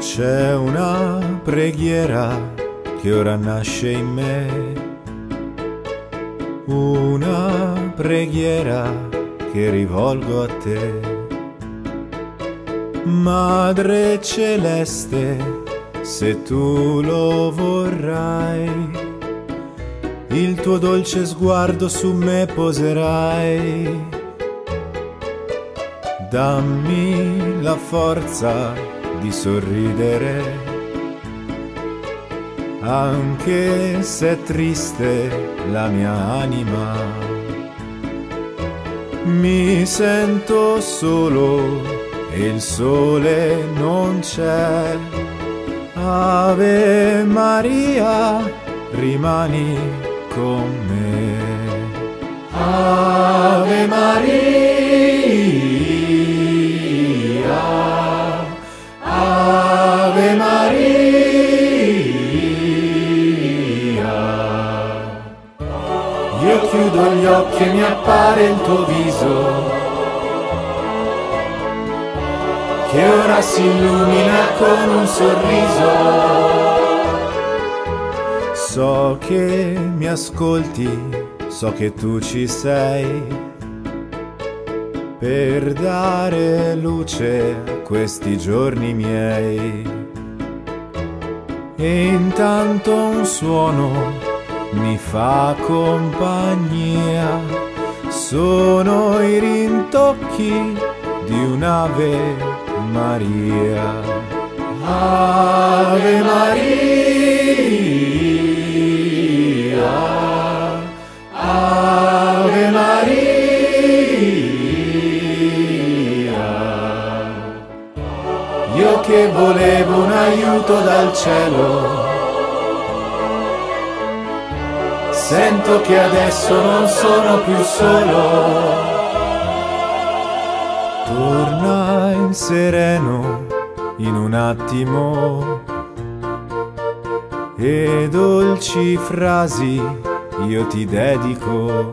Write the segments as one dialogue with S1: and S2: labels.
S1: C'è una preghiera che ora nasce in me, una preghiera che rivolgo a te. Madre celeste, se tu lo vorrai, il tuo dolce sguardo su me poserai. Dammi la forza di sorridere anche se è triste la mia anima. Mi sento solo e il sole non c'è. Ave Maria, rimani con me. Ave Maria. Io chiudo gli occhi e mi appare il tuo viso, che ora si illumina con un sorriso. So che mi ascolti, so che tu ci sei per dare luce a questi giorni miei. E intanto un suono mi fa compagnia, sono i rintocchi di un'Ave Maria. Ave Maria, Ave Maria. Io che volevo un aiuto dal cielo Sento che adesso non sono più solo. Torna in sereno in un attimo e dolci frasi io ti dedico.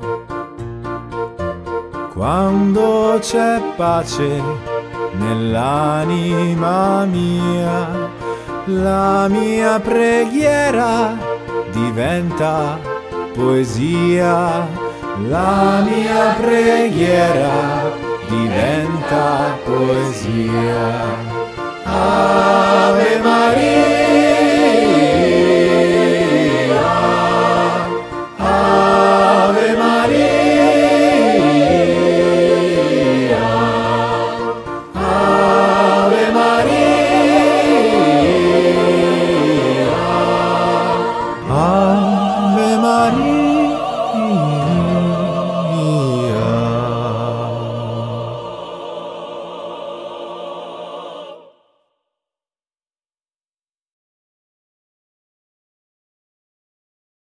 S1: Quando c'è pace nell'anima mia, la mia preghiera diventa poesia, la mia preghiera diventa poesia. Ave Maria.